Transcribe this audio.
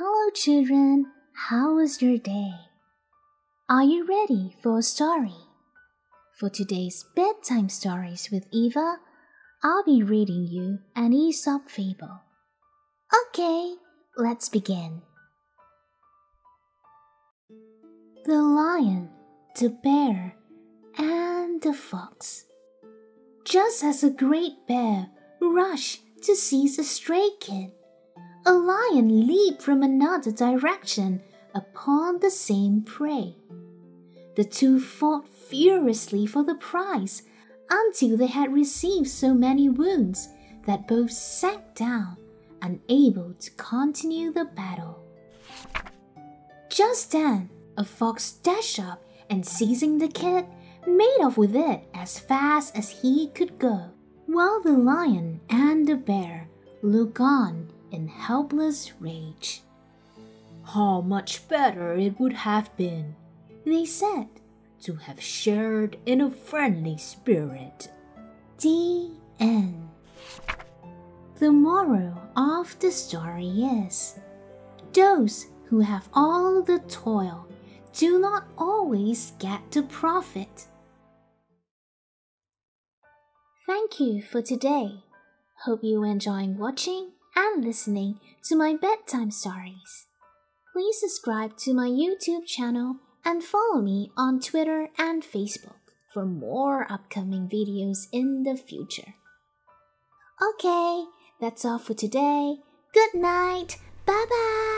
Hello, children. How was your day? Are you ready for a story? For today's bedtime stories with Eva, I'll be reading you an Aesop fable. Okay, let's begin. The Lion, the Bear, and the Fox. Just as a great bear rushed to seize a stray kid, a lion leaped from another direction upon the same prey. The two fought furiously for the prize until they had received so many wounds that both sank down, unable to continue the battle. Just then, a fox dashed up and seizing the kid, made off with it as fast as he could go, while the lion and the bear looked on in helpless rage. How much better it would have been, they said, to have shared in a friendly spirit. The end. The moral of the story is those who have all the toil do not always get the profit. Thank you for today. Hope you enjoy watching and listening to my bedtime stories. Please subscribe to my YouTube channel and follow me on Twitter and Facebook for more upcoming videos in the future. Okay, that's all for today. Good night. Bye bye.